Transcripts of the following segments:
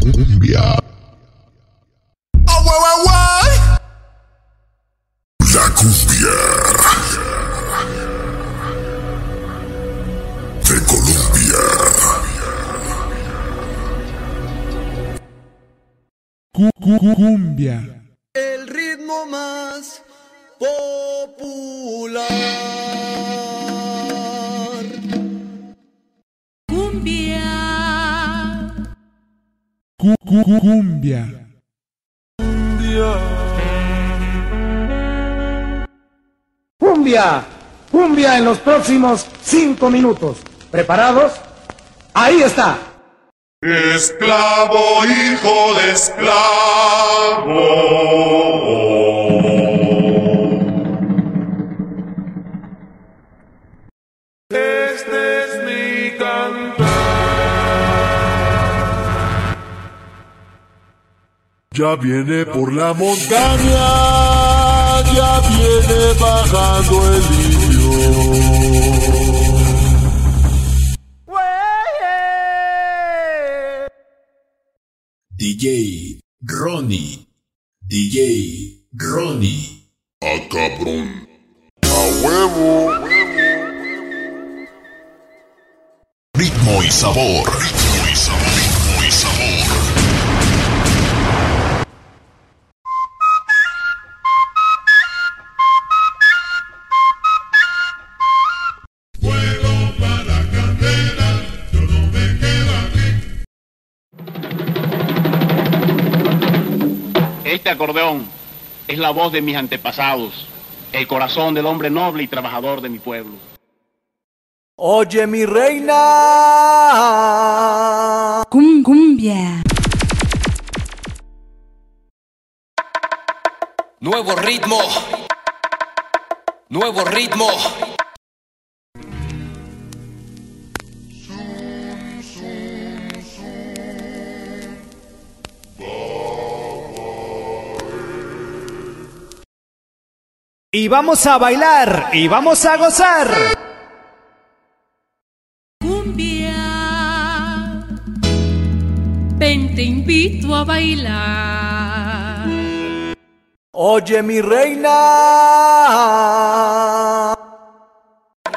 cumbia. La cumbia. De Colombia. Cumbia. El ritmo más popular. Cumbia. Cumbia, cumbia en los próximos cinco minutos. ¿Preparados? Ahí está. Esclavo, hijo de esclavo. Este Ya viene por la montaña, ya viene bajando el indio. DJ Ronnie. DJ Ronnie. A cabrón. A huevo. Ritmo y sabor. Ritmo y sabor. Este acordeón es la voz de mis antepasados, el corazón del hombre noble y trabajador de mi pueblo. Oye, mi reina. Cum cumbia. Nuevo ritmo. Nuevo ritmo. Y vamos a bailar, y vamos a gozar. Cumbia. Ven, te invito a bailar. Oye, mi reina.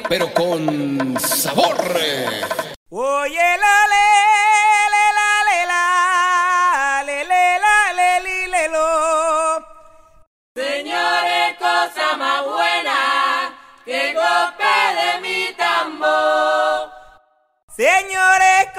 Pero con sabor. Oye, la cosa más buena que golpe de mi tambor. Señores,